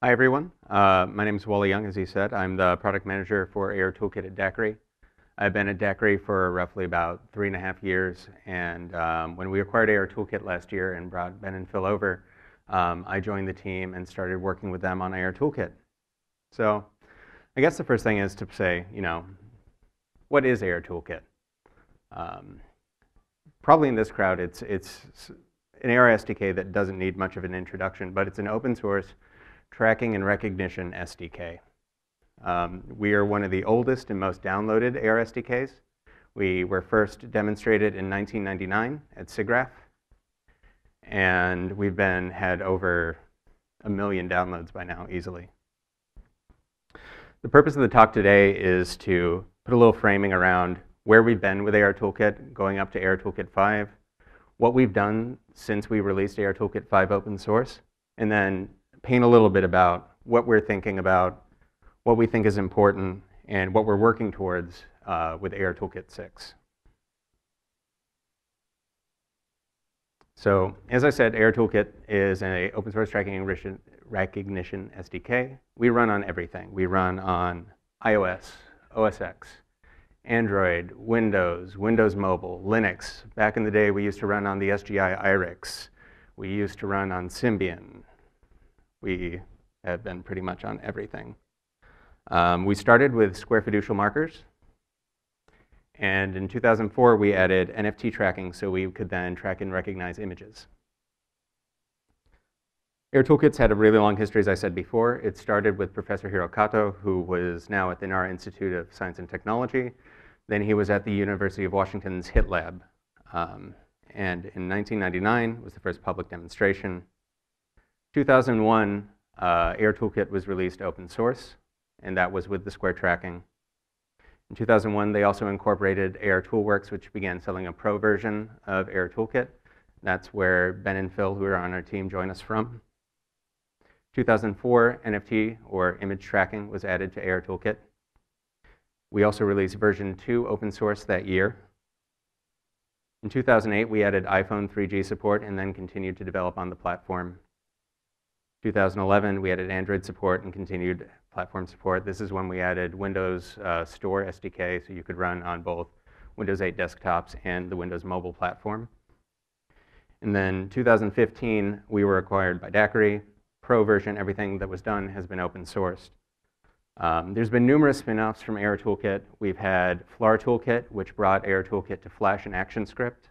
Hi, everyone. Uh, my name is Wally Young, as he said. I'm the product manager for AR Toolkit at DAQRI. I've been at DAQRI for roughly about three and a half years, and um, when we acquired AR Toolkit last year and brought Ben and Phil over, um, I joined the team and started working with them on AR Toolkit. So I guess the first thing is to say, you know, what is AR Toolkit? Um, probably in this crowd, it's, it's an AR SDK that doesn't need much of an introduction, but it's an open source tracking and recognition SDK. Um, we are one of the oldest and most downloaded AR SDKs. We were first demonstrated in 1999 at SIGGRAPH, and we've been had over a million downloads by now easily. The purpose of the talk today is to put a little framing around where we've been with AR Toolkit, going up to AR Toolkit 5, what we've done since we released AR Toolkit 5 open source, and then paint a little bit about what we're thinking about, what we think is important, and what we're working towards uh, with AR Toolkit 6. So as I said, AR Toolkit is an open source tracking recognition SDK. We run on everything. We run on iOS, OS X, Android, Windows, Windows Mobile, Linux. Back in the day, we used to run on the SGI IRIX. We used to run on Symbian. We have been pretty much on everything. Um, we started with square fiducial markers. And in 2004, we added NFT tracking so we could then track and recognize images. AR Toolkit's had a really long history, as I said before. It started with Professor Hirokazu Kato, who was now at the NARA Institute of Science and Technology. Then he was at the University of Washington's HIT Lab. Um, and in 1999 was the first public demonstration. 2001, uh, AR Toolkit was released open source, and that was with the square tracking. In 2001, they also incorporated ARToolworks, which began selling a pro version of AR Toolkit. That's where Ben and Phil, who are on our team, join us from. 2004, NFT, or image tracking, was added to AR Toolkit. We also released version 2 open source that year. In 2008, we added iPhone 3G support and then continued to develop on the platform. 2011, we added Android support and continued platform support. This is when we added Windows uh, Store SDK, so you could run on both Windows 8 desktops and the Windows mobile platform. And then 2015, we were acquired by DAQRI. Pro version, everything that was done has been open sourced. Um, there's been numerous spin-offs from AR Toolkit. We've had FLAR Toolkit, which brought AR Toolkit to Flash and ActionScript.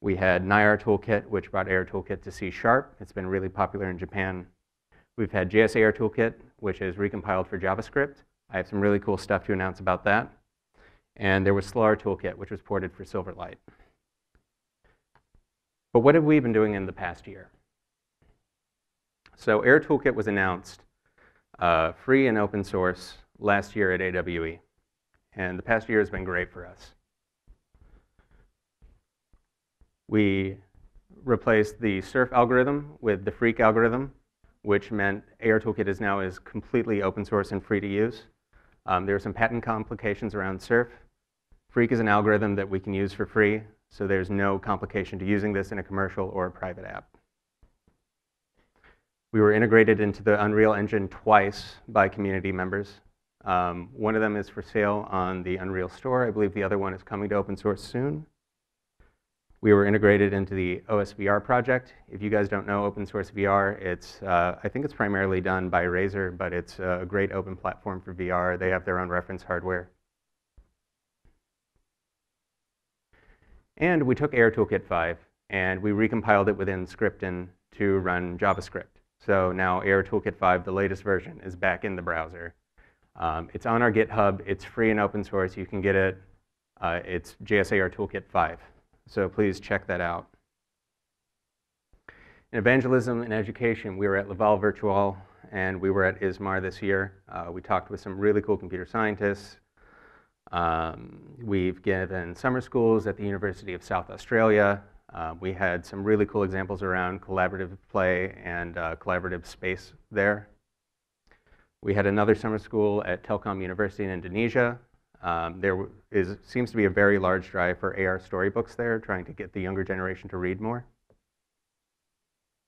We had NyAR Toolkit, which brought AR Toolkit to C Sharp. It's been really popular in Japan. We've had JSAR Toolkit, which is recompiled for JavaScript. I have some really cool stuff to announce about that. And there was SLAR Toolkit, which was ported for Silverlight. But what have we been doing in the past year? So AR Toolkit was announced uh, free and open source last year at AWE. And the past year has been great for us. We replaced the SURF algorithm with the FREAK algorithm, which meant AR Toolkit is now is completely open source and free to use. Um, there are some patent complications around SURF. FREAK is an algorithm that we can use for free, so there's no complication to using this in a commercial or a private app. We were integrated into the Unreal Engine twice by community members. Um, one of them is for sale on the Unreal Store. I believe the other one is coming to open source soon. We were integrated into the OSVR project. If you guys don't know open source VR, it's, uh, I think it's primarily done by Razer, but it's a great open platform for VR. They have their own reference hardware. And we took AR Toolkit 5 and we recompiled it with Emscripten to run JavaScript. So now AR Toolkit 5, the latest version, is back in the browser. Um, it's on our GitHub. It's free and open source. You can get it. Uh, it's JSAR Toolkit 5. So please check that out. In evangelism and education, we were at Laval Virtual and we were at ISMAR this year. Uh, we talked with some really cool computer scientists. Um, we've given summer schools at the University of South Australia. Uh, we had some really cool examples around collaborative play and uh, collaborative space there. We had another summer school at Telkom University in Indonesia. Um, there is, seems to be a very large drive for AR storybooks there, trying to get the younger generation to read more.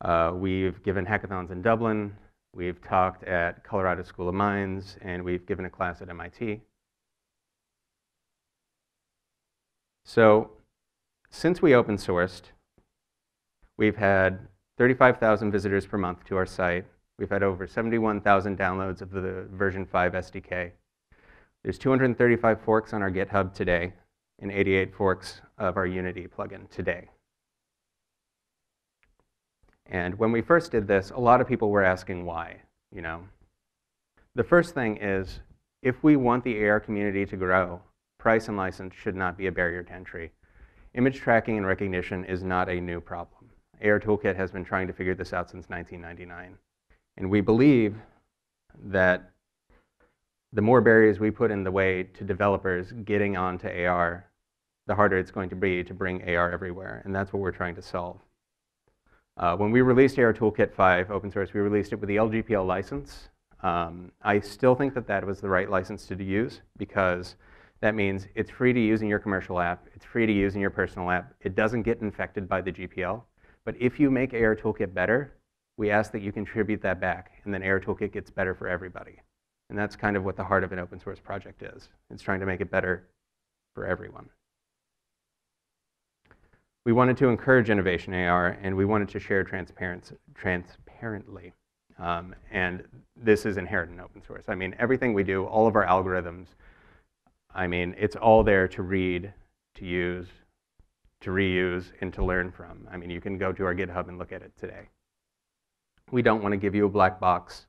Uh, we've given hackathons in Dublin, We've talked at Colorado School of Mines, and we've given a class at MIT. So since we open sourced, we've had 35,000 visitors per month to our site. We've had over 71,000 downloads of the version 5 SDK. There's 235 forks on our GitHub today and 88 forks of our Unity plugin today. And when we first did this, a lot of people were asking why, you know. The first thing is, if we want the AR community to grow, price and license should not be a barrier to entry. Image tracking and recognition is not a new problem. AR Toolkit has been trying to figure this out since 1999. And we believe that the more barriers we put in the way to developers getting onto AR, the harder it's going to be to bring AR everywhere. And that's what we're trying to solve. Uh, when we released AR Toolkit 5 open source, we released it with the LGPL license. Um, I still think that that was the right license to use because that means it's free to use in your commercial app, it's free to use in your personal app, it doesn't get infected by the GPL. But if you make AR Toolkit better, we ask that you contribute that back, and then AR Toolkit gets better for everybody. And that's kind of what the heart of an open source project is. It's trying to make it better for everyone. We wanted to encourage innovation in AR, and we wanted to share transparently. Um, and this is inherent in open source. I mean, everything we do, all of our algorithms, I mean, it's all there to read, to use, to reuse, and to learn from. I mean, you can go to our GitHub and look at it today. We don't want to give you a black box.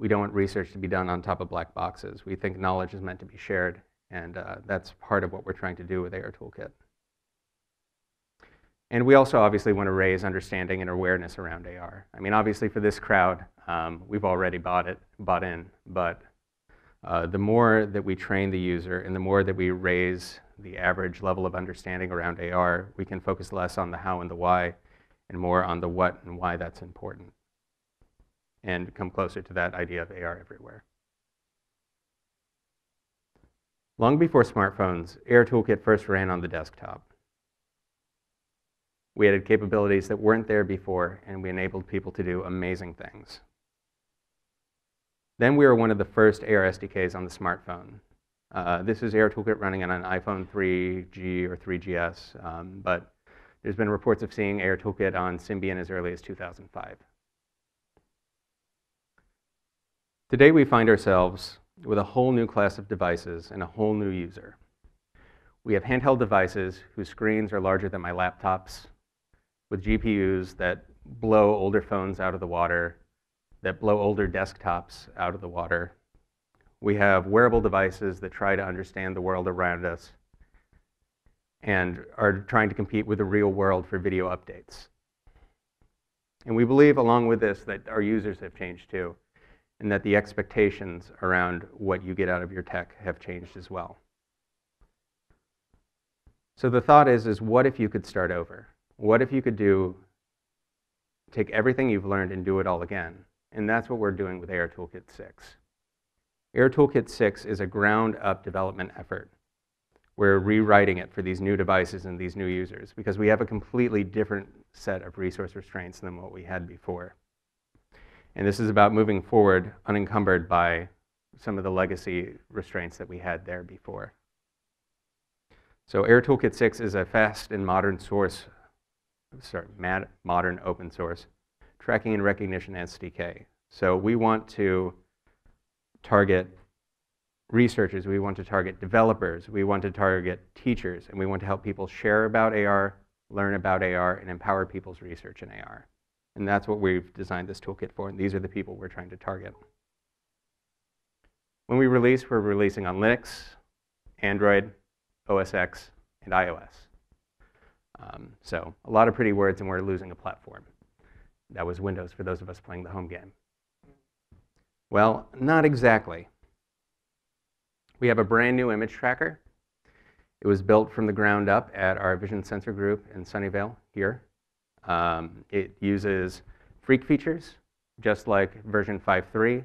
We don't want research to be done on top of black boxes. We think knowledge is meant to be shared, and uh, that's part of what we're trying to do with AR Toolkit. And we also obviously want to raise understanding and awareness around AR. I mean, obviously for this crowd, um, we've already bought it, bought in, but uh, the more that we train the user and the more that we raise the average level of understanding around AR, we can focus less on the how and the why and more on the what and why that's important and come closer to that idea of AR everywhere. Long before smartphones, AR Toolkit first ran on the desktop. We added capabilities that weren't there before, and we enabled people to do amazing things. Then we were one of the first AR SDKs on the smartphone. Uh, this is AR Toolkit running on an iPhone 3G or 3GS, um, but there's been reports of seeing AR Toolkit on Symbian as early as 2005. Today we find ourselves with a whole new class of devices and a whole new user. We have handheld devices whose screens are larger than my laptops, with GPUs that blow older phones out of the water, that blow older desktops out of the water. We have wearable devices that try to understand the world around us and are trying to compete with the real world for video updates. And we believe, along with this, that our users have changed too, and that the expectations around what you get out of your tech have changed as well. So the thought is, is what if you could start over? What if you could do, take everything you've learned and do it all again? And that's what we're doing with AR Toolkit 6. AR Toolkit 6 is a ground up development effort. We're rewriting it for these new devices and these new users because we have a completely different set of resource restraints than what we had before. And this is about moving forward unencumbered by some of the legacy restraints that we had there before. So AR Toolkit 6 is a fast and modern source sorry, modern open source tracking and recognition SDK. So we want to target researchers, we want to target developers, we want to target teachers, and we want to help people share about AR, learn about AR, and empower people's research in AR. And that's what we've designed this toolkit for, and these are the people we're trying to target. When we release, we're releasing on Linux, Android, OS X, and iOS. Um, so a lot of pretty words, and we're losing a platform. That was Windows for those of us playing the home game. Well, not exactly. We have a brand new image tracker. It was built from the ground up at our Vision Sensor Group in Sunnyvale here. Um, it uses FREAK features, just like version 5.3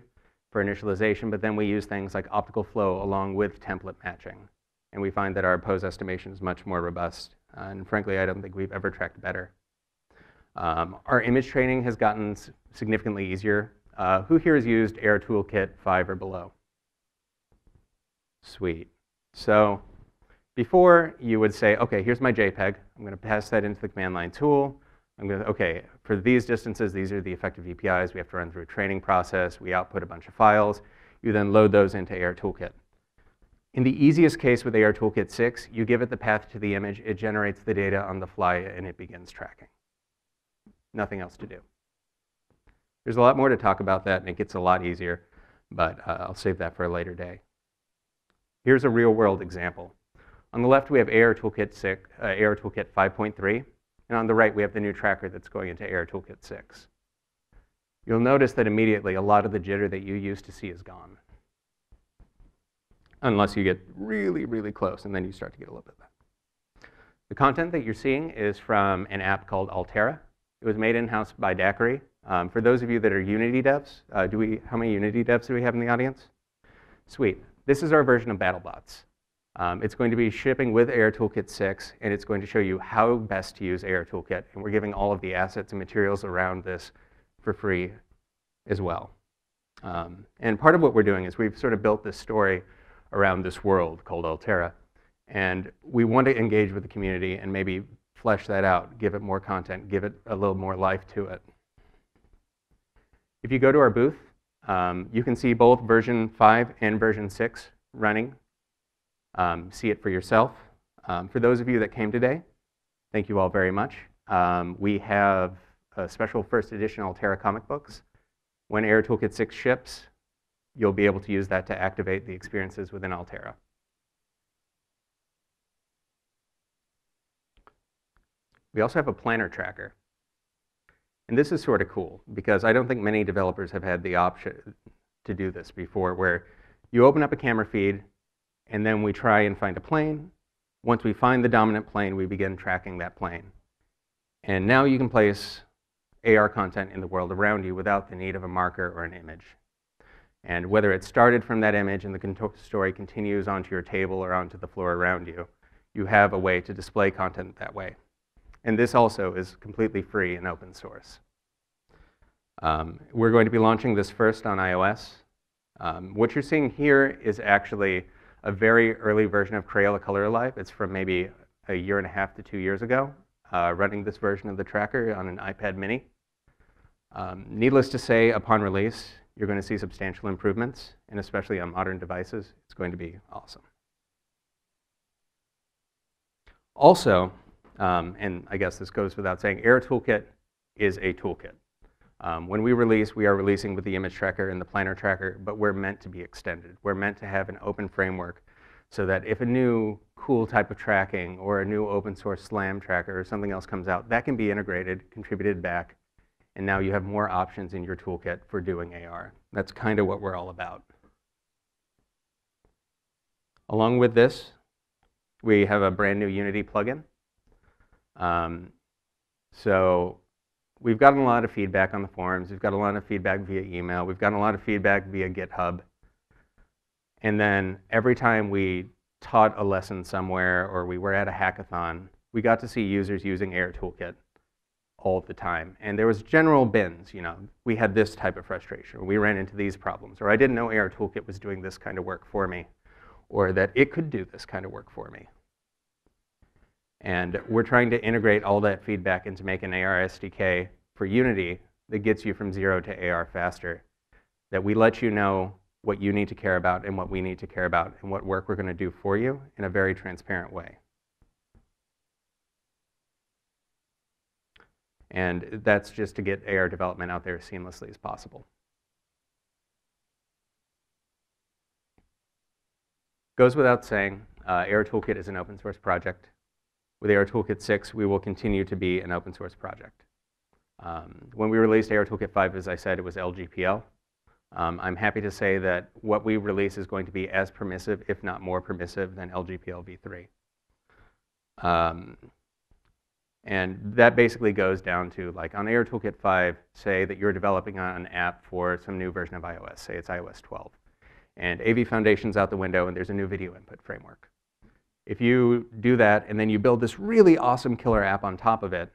for initialization, but then we use things like optical flow along with template matching. And we find that our pose estimation is much more robust uh, and frankly, I don't think we've ever tracked better. Um, our image training has gotten significantly easier. Uh, who here has used AR Toolkit 5 or below? Sweet. So before you would say, okay, here's my JPEG. I'm going to pass that into the command line tool. I'm going to, okay, for these distances, these are the effective DPIs. We have to run through a training process. We output a bunch of files. You then load those into AR Toolkit. In the easiest case with AR Toolkit 6, you give it the path to the image, it generates the data on the fly, and it begins tracking. Nothing else to do. There's a lot more to talk about that, and it gets a lot easier, but uh, I'll save that for a later day. Here's a real-world example. On the left, we have AR Toolkit, 6, uh, AR Toolkit 5.3, and on the right, we have the new tracker that's going into AR Toolkit 6. You'll notice that immediately a lot of the jitter that you used to see is gone. Unless you get really, really close, and then you start to get a little bit of that. The content that you're seeing is from an app called Altera. It was made in-house by DAQRI. Um, for those of you that are Unity devs, uh, do we, how many Unity devs do we have in the audience? Sweet. This is our version of BattleBots. Um, it's going to be shipping with AR Toolkit 6, and it's going to show you how best to use AR Toolkit. And we're giving all of the assets and materials around this for free as well. Um, and part of what we're doing is we've sort of built this story around this world called Altera. And we want to engage with the community and maybe flesh that out, give it more content, give it a little more life to it. If you go to our booth, um, you can see both version 5 and version 6 running. Um, see it for yourself. Um, for those of you that came today, thank you all very much. Um, we have a special first edition Altera comic books. When AR Toolkit 6 ships, you'll be able to use that to activate the experiences within Altera. We also have a planar tracker. And this is sort of cool because I don't think many developers have had the option to do this before where you open up a camera feed and then we try and find a plane. Once we find the dominant plane, we begin tracking that plane. And now you can place AR content in the world around you without the need of a marker or an image. And whether it started from that image and the story continues onto your table or onto the floor around you, you have a way to display content that way. And this also is completely free and open source. Um, we're going to be launching this first on iOS. Um, what you're seeing here is actually a very early version of Crayola Color Alive. It's from maybe a year and a half to two years ago, uh, running this version of the tracker on an iPad mini. Um, needless to say, upon release, you're going to see substantial improvements, and especially on modern devices, it's going to be awesome. Also, um, and I guess this goes without saying, AR Toolkit is a toolkit. Um, when we release, we are releasing with the image tracker and the planar tracker, but we're meant to be extended. We're meant to have an open framework so that if a new cool type of tracking or a new open source SLAM tracker or something else comes out, that can be integrated, contributed back, and now you have more options in your toolkit for doing AR. That's kind of what we're all about. Along with this, we have a brand new Unity plugin. Um, so we've gotten a lot of feedback on the forums. We've got a lot of feedback via email. We've gotten a lot of feedback via GitHub. And then every time we taught a lesson somewhere or we were at a hackathon, we got to see users using AR Toolkit all the time. And there was general bins, you know, we had this type of frustration, we ran into these problems, or I didn't know AR Toolkit was doing this kind of work for me, or that it could do this kind of work for me. And we're trying to integrate all that feedback into make an AR SDK for Unity that gets you from zero to AR faster. That we let you know what you need to care about and what we need to care about and what work we're going to do for you in a very transparent way. And that's just to get AR development out there as seamlessly as possible. Goes without saying, uh, AR Toolkit is an open source project. With AR Toolkit 6, we will continue to be an open source project. Um, when we released AR Toolkit 5, as I said, it was LGPL. Um, I'm happy to say that what we release is going to be as permissive, if not more permissive, than LGPL v3. Um, and that basically goes down to, like on AR Toolkit 5, say that you're developing an app for some new version of iOS, say it's iOS 12. And AV Foundation's out the window and there's a new video input framework. If you do that and then you build this really awesome killer app on top of it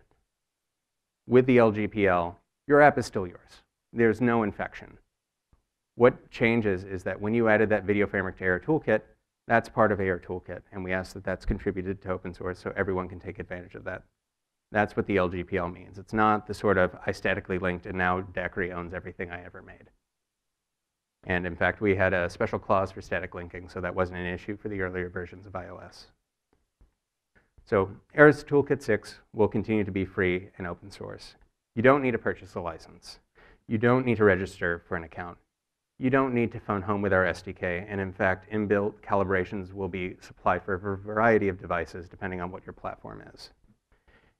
with the LGPL, your app is still yours. there's no infection. What changes is that when you added that video framework to AR Toolkit, that's part of AR Toolkit, and we ask that that's contributed to open source so everyone can take advantage of that. That's what the LGPL means. It's not the sort of I statically linked and now DAQRI owns everything I ever made. And in fact, we had a special clause for static linking, so that wasn't an issue for the earlier versions of iOS. So AR's Toolkit 6 will continue to be free and open source. You don't need to purchase a license. You don't need to register for an account. You don't need to phone home with our SDK, and in fact, inbuilt calibrations will be supplied for a variety of devices depending on what your platform is.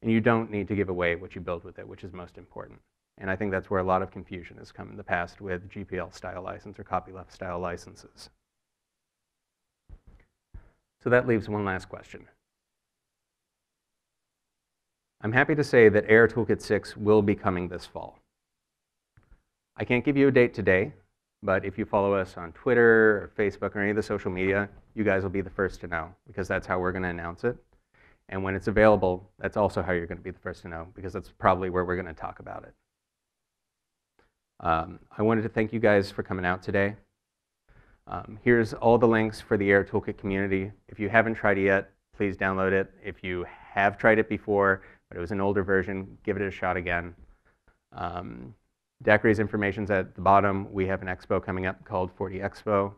And you don't need to give away what you build with it, which is most important. And I think that's where a lot of confusion has come in the past with GPL style license or copyleft style licenses. So that leaves one last question. I'm happy to say that AR Toolkit 6 will be coming this fall. I can't give you a date today, but if you follow us on Twitter or Facebook or any of the social media, you guys will be the first to know because that's how we're going to announce it. And when it's available, that's also how you're going to be the first to know because that's probably where we're going to talk about it. Um, I wanted to thank you guys for coming out today. Um, here's all the links for the AR Toolkit community. If you haven't tried it yet, please download it. If you have tried it before, but it was an older version, give it a shot again. Um, DAQRI's information's at the bottom. We have an expo coming up called 4D Expo,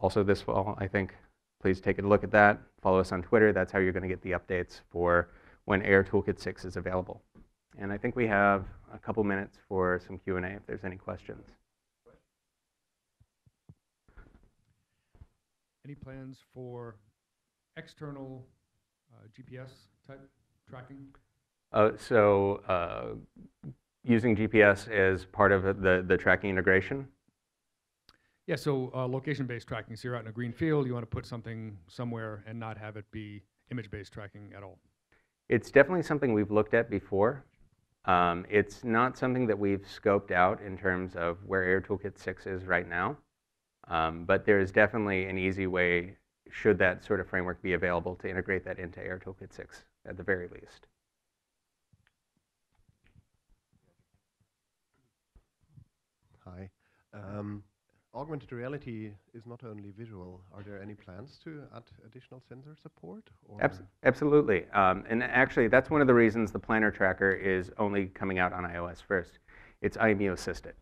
also this fall, I think. Please take a look at that. Follow us on Twitter. That's how you're going to get the updates for when AR Toolkit 6 is available. And I think we have a couple minutes for some Q&A if there's any questions. Any plans for external uh, GPS type tracking? Uh, so uh, using GPS as part of the, the tracking integration? Yeah, so uh, location-based tracking. So you're out in a green field, you want to put something somewhere and not have it be image-based tracking at all. It's definitely something we've looked at before. Um, it's not something that we've scoped out in terms of where AR Toolkit 6 is right now. Um, but there is definitely an easy way, should that sort of framework be available, to integrate that into AR Toolkit 6 at the very least. Hi. Um, augmented reality is not only visual. Are there any plans to add additional sensor support? Or Abs- absolutely. Um, and actually, that's one of the reasons the planar tracker is only coming out on iOS first. It's IMU assisted.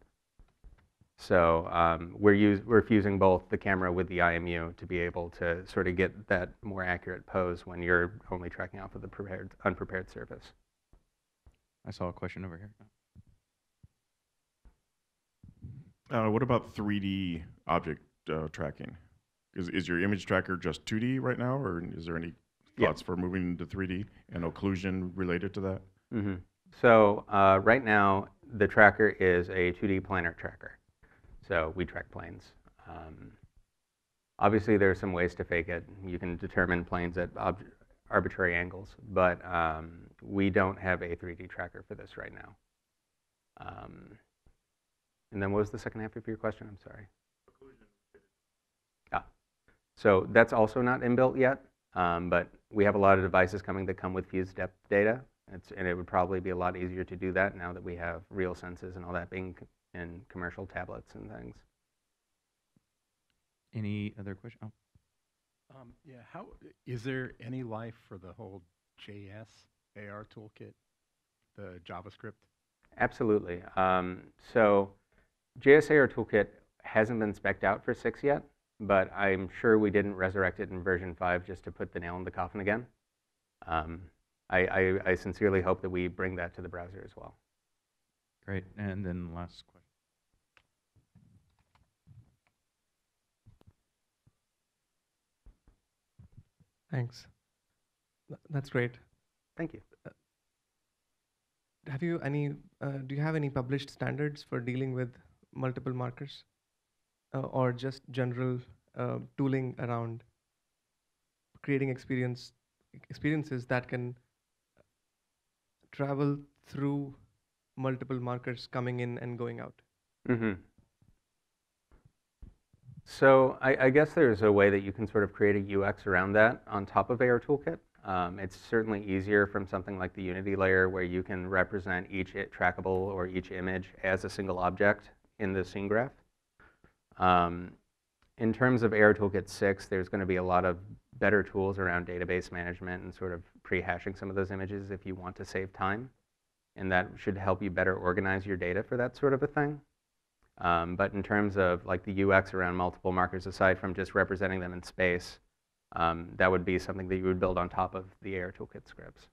So um, we're, use, we're fusing both the camera with the IMU to be able to sort of get that more accurate pose when you're only tracking off of the prepared, unprepared surface. I saw a question over here. Uh, what about 3D object uh, tracking? Is, is your image tracker just 2D right now, or is there any Yeah. thoughts for moving into 3D and occlusion related to that? hmm So uh, right now, the tracker is a 2D planar tracker. So we track planes. Um, obviously, there are some ways to fake it. You can determine planes at ob- arbitrary angles, but um, we don't have a 3D tracker for this right now. Um, and then what was the second half of your question? I'm sorry. Ah, so that's also not inbuilt yet, um, but we have a lot of devices coming that come with fused depth data, it's, and it would probably be a lot easier to do that now that we have RealSenses and all that being in commercial tablets and things. Any other question? Oh, Um, yeah, how, is there any life for the whole JS AR toolkit, the JavaScript? Absolutely. Um, so JSAR toolkit hasn't been specced out for 6 yet, but I'm sure we didn't resurrect it in version 5 just to put the nail in the coffin again. Um, I, I, I sincerely hope that we bring that to the browser as well. great. And then last question. Thanks. That's great. Thank you. Have you any? Uh, do you have any published standards for dealing with multiple markers, uh, or just general uh, tooling around creating experience experiences that can travel through multiple markers coming in and going out? hmm So I, I guess there's a way that you can sort of create a UX around that on top of AR Toolkit. Um, it's certainly easier from something like the Unity layer where you can represent each trackable or each image as a single object in the scene graph. Um, in terms of AR Toolkit 6, there's going to be a lot of better tools around database management and sort of pre-hashing some of those images if you want to save time. And that should help you better organize your data for that sort of a thing. Um, but in terms of like the UX around multiple markers, aside from just representing them in space, um, that would be something that you would build on top of the AR Toolkit scripts.